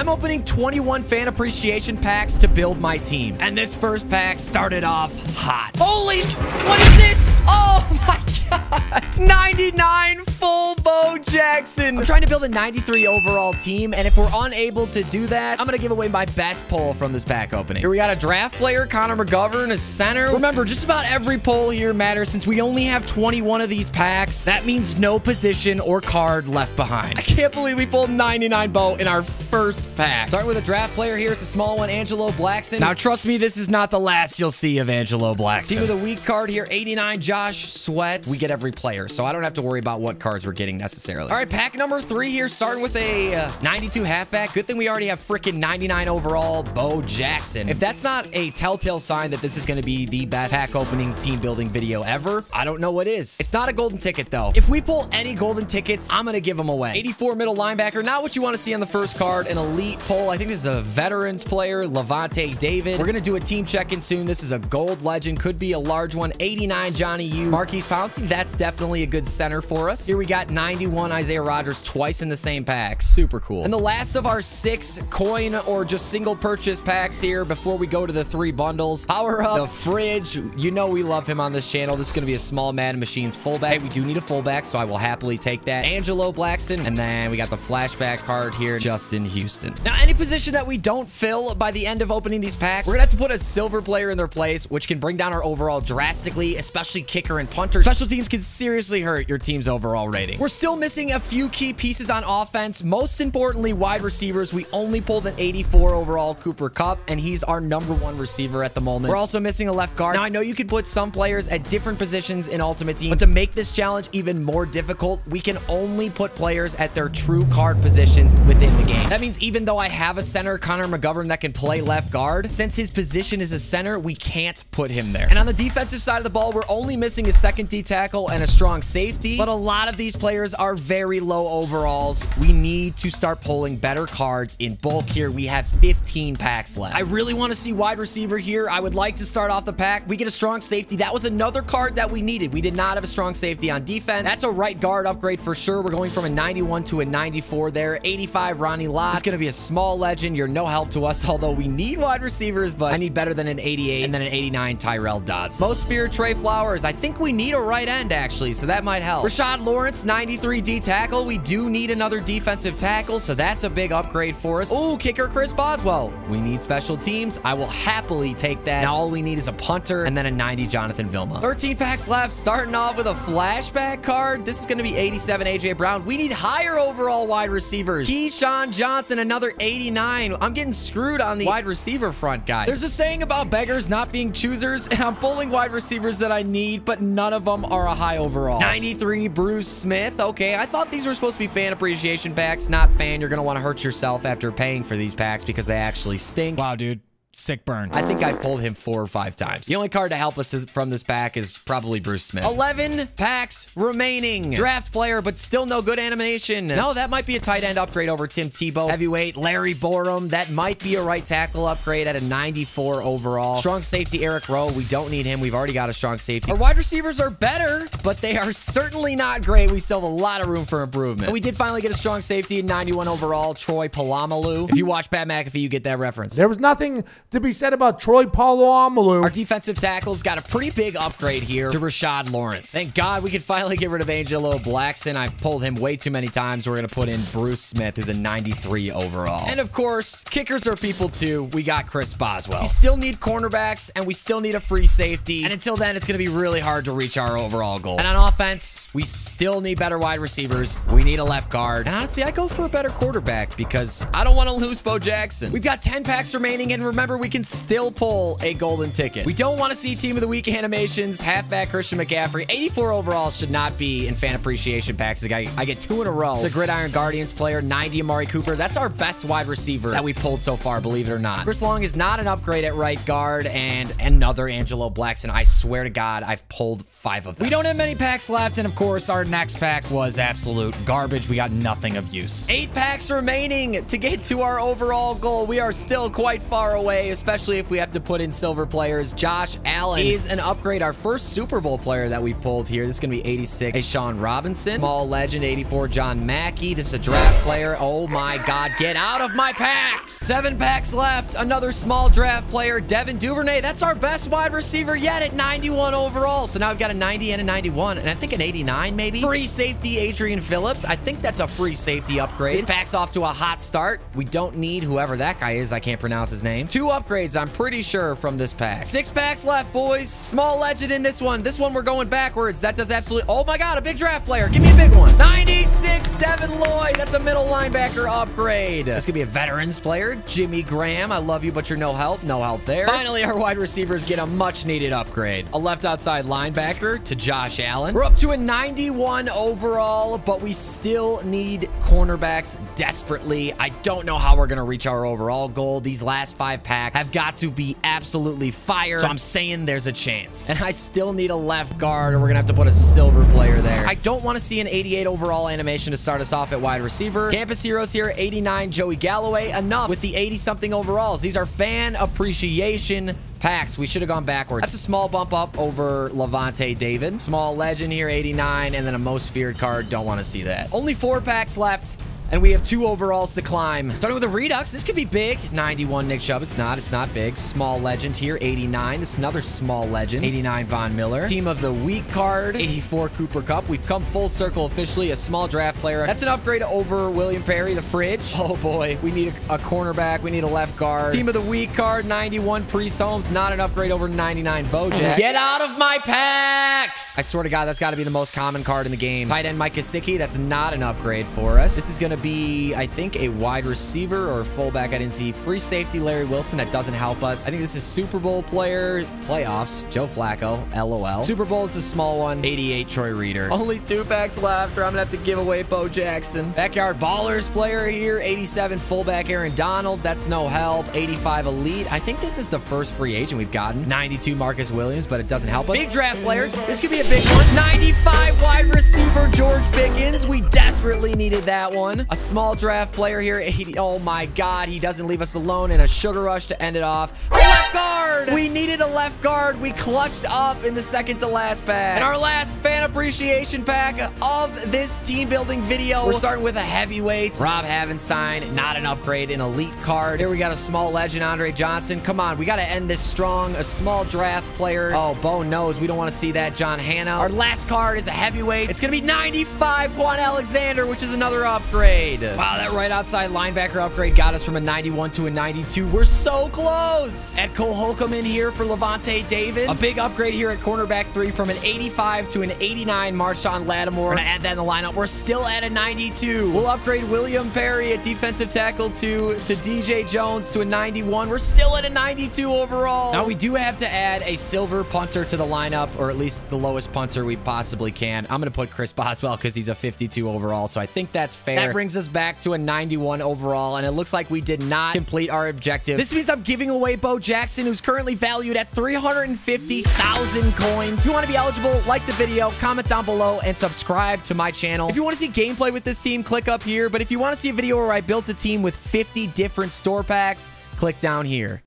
I'm opening 21 fan appreciation packs to build my team. And this first pack started off hot. Holy what is this? Oh my god. 99 full Bo Jackson. I'm trying to build a 93 overall team, and if we're unable to do that, I'm gonna give away my best pull from this pack opening. Here we got a draft player, Connor McGovern, a center. Remember, just about every pull here matters since we only have 21 of these packs. That means no position or card left behind. I can't believe we pulled 99 Bo in our first pack. Starting with a draft player here, it's a small one, Angelo Blackson. Now, trust me, this is not the last you'll see of Angelo Blackson. Team with a weak card here, 89 Josh Sweat. We get every player, so I don't have to worry about what cards we're getting necessarily. All right, pack number three here, starting with a uh, 92 halfback. Good thing we already have freaking 99 overall Bo Jackson. If that's not a telltale sign that this is going to be the best pack opening team building video ever, I don't know what is. It's not a golden ticket, though. If we pull any golden tickets, I'm going to give them away. 84 middle linebacker, not what you want to see on the first card. An elite pull. I think this is a veterans player, Lavonte David. We're going to do a team check-in soon. This is a gold legend. Could be a large one. 89 Johnny U. Maurkice Pouncey. That's definitely a good center for us. Here we got 91 Isaiah Rodgers twice in the same pack. Super cool. And the last of our six coin or just single purchase packs here before we go to the three bundles. Power up the fridge. You know we love him on this channel. This is going to be a small Madden Machines fullback. We do need a fullback, so I will happily take that. Angelo Blackson. And then we got the flashback card here, Justin Houston. Now, any position that we don't fill by the end of opening these packs, we're going to have to put a silver player in their place, which can bring down our overall drastically, especially kicker and punter. Special teams can seriously hurt your team's overall rating. We're still missing a few key pieces on offense. Most importantly, wide receivers. We only pulled an 84 overall Cooper Kupp, and he's our number one receiver at the moment. We're also missing a left guard. Now, I know you can put some players at different positions in Ultimate Team, but to make this challenge even more difficult, we can only put players at their true card positions within the game. That means even though I have a center, Connor McGovern, that can play left guard, since his position is a center, we can't put him there. And on the defensive side of the ball, we're only missing a second D and a strong safety, but a lot of these players are very low overalls. We need to start pulling better cards in bulk here. We have 15 packs left. I really want to see wide receiver here. I would like to start off the pack. We get a strong safety. That was another card that we needed. We did not have a strong safety on defense. That's a right guard upgrade for sure. We're going from a 91 to a 94 there. 85 Ronnie Lott. It's going to be a small legend. You're no help to us, although we need wide receivers, but I need better than an 88 and then an 89 Tyrell Dodds. Most fear Trey Flowers. I think we need a right end, actually, so that might help. Rashad Lawrence, 93 D tackle. We do need another defensive tackle, so that's a big upgrade for us. Oh, kicker Chris Boswell. We need special teams. I will happily take that. Now all we need is a punter and then a 90 Jonathan Vilma. 13 packs left, starting off with a flashback card. This is going to be 87 AJ Brown. We need higher overall wide receivers. Keyshawn Johnson, another 89. I'm getting screwed on the wide receiver front, guys. There's a saying about beggars not being choosers, and I'm pulling wide receivers that I need, but none of them are a high overall. 93 Bruce Smith. Okay, I thought these were supposed to be fan appreciation packs. Not fan. You're going to want to hurt yourself after paying for these packs because they actually stink. Wow, dude. Sick burn. I think I pulled him four or five times. The only card to help us from this pack is probably Bruce Smith. 11 packs remaining. Draft player, but still no good animation. No, that might be a tight end upgrade over Tim Tebow. Heavyweight, Larry Borom. That might be a right tackle upgrade at a 94 overall. Strong safety, Eric Rowe. We don't need him. We've already got a strong safety. Our wide receivers are better, but they are certainly not great. We still have a lot of room for improvement. And we did finally get a strong safety in 91 overall, Troy Polamalu. If you watch Pat McAfee, you get that reference. There was nothing to be said about Troy Polamalu. Our defensive tackles got a pretty big upgrade here to Rashad Lawrence. Thank God we could finally get rid of Angelo Blackson. I pulled him way too many times. We're going to put in Bruce Smith, who's a 93 overall. And of course, kickers are people too. We got Chris Boswell. We still need cornerbacks, and we still need a free safety. And until then, it's going to be really hard to reach our overall goal. And on offense, we still need better wide receivers. We need a left guard. And honestly, I go for a better quarterback because I don't want to lose Bo Jackson. We've got 10 packs remaining, and remember, we can still pull a golden ticket. We don't want to see Team of the Week animations. Halfback Christian McCaffrey. 84 overall should not be in fan appreciation packs. I, I get two in a row. It's a Gridiron Guardians player, 90 Amari Cooper. That's our best wide receiver that we pulled so far, believe it or not. Chris Long is not an upgrade at right guard, and another Angelo Blackson. I swear to God, I've pulled five of them. We don't have many packs left, and of course, our next pack was absolute garbage. We got nothing of use. Eight packs remaining to get to our overall goal. We are still quite far away. Especially if we have to put in silver players. Josh Allen is an upgrade, our first Super Bowl player that we've pulled here. This is going to be 86, a Sean Robinson. Small legend, 84, John Mackey. This is a draft player. Oh my God, get out of my packs. Seven packs left. Another small draft player, Devin Duvernay. That's our best wide receiver yet at 91 overall. So now we've got a 90 and a 91, and I think an 89 maybe. Free safety, Adrian Phillips. I think that's a free safety upgrade. This pack's off to a hot start. We don't need whoever that guy is. I can't pronounce his name. Two upgrades, I'm pretty sure, from this pack. Six packs left, boys. Small legend in this one. This one we're going backwards. That does absolutely... Oh my God, a big draft player. Give me a big one. 96, Devin Lloyd. That's a middle linebacker upgrade. This could be a veterans player. Jimmy Graham. I love you, but you're no help. No help there. Finally, our wide receivers get a much needed upgrade. A left outside linebacker to Josh Allen. We're up to a 91 overall, but we still need cornerbacks desperately. I don't know how we're going to reach our overall goal. These last five packs have got to be absolutely fire. So I'm saying there's a chance. And I still need a left guard, or we're going to have to put a silver player there. I don't want to see an 88 overall animation to start us off at wide receiver. Campus Heroes here, 89 Joey Galloway. Enough with the 80 something overalls. These are fan appreciation packs. We should have gone backwards. That's a small bump up over Lavonte David. Small legend here, 89, and then a most feared card. Don't want to see that. Only four packs left. And we have two overalls to climb. Starting with a Redux. This could be big. 91 Nick Chubb. It's not. It's not big. Small legend here. 89. This is another small legend. 89 Von Miller. Team of the week card. 84 Cooper Kupp. We've come full circle officially. A small draft player. That's an upgrade over William Perry, the fridge. Oh boy. We need a, a cornerback. We need a left guard. Team of the week card. 91 Priest Holmes. Not an upgrade over 99 Bojack. Get out of my packs. I swear to God, that's got to be the most common card in the game. Tight end Mike Gesicki. That's not an upgrade for us. This is going to be, I think, a wide receiver or fullback. I didn't see. Free safety Larry Wilson. That doesn't help us. I think this is Super Bowl player. Playoffs. Joe Flacco. LOL. Super Bowl is a small one. 88 Troy Reeder. Only two packs left or I'm going to have to give away Bo Jackson. Backyard Ballers player here. 87 fullback Aaron Donald. That's no help. 85 Elite. I think this is the first free agent we've gotten. 92 Marcus Williams, but it doesn't help us. Big draft players. This could be a big one. 95 wide receiver George Pickens. We desperately needed that one. A small draft player here. 80. Oh my God. He doesn't leave us alone in a sugar rush to end it off. A left guard. We needed a left guard. We clutched up in the second to last pack. And our last fan appreciation pack of this team building video. We're starting with a heavyweight. Rob Havenstein. Not an upgrade. An elite card. Here we got a small legend, Andre Johnson. Come on. We got to end this strong. A small draft player. Oh, Bo knows. We don't want to see that. John Hannah. Our last card is a heavyweight. It's going to be 95 Kwon Alexander, which is another upgrade. Wow, that right outside linebacker upgrade got us from a 91 to a 92. We're so close. At Cole Holcomb in here for Lavonte David. A big upgrade here at cornerback three from an 85 to an 89 Marshon Lattimore. We're going to add that in the lineup. We're still at a 92. We'll upgrade William Perry at defensive tackle to, to DJ Jones to a 91. We're still at a 92 overall. Now, we do have to add a silver punter to the lineup, or at least the lowest punter we possibly can. I'm going to put Chris Boswell because he's a 52 overall, so I think that's fair. That brings us back to a 91 overall, and it looks like we did not complete our objective. This means I'm giving away Bo Jackson, who's currently valued at 350,000 coins. If you want to be eligible, like the video, comment down below, and subscribe to my channel. If you want to see gameplay with this team, click up here. But if you want to see a video where I built a team with 50 different store packs, click down here.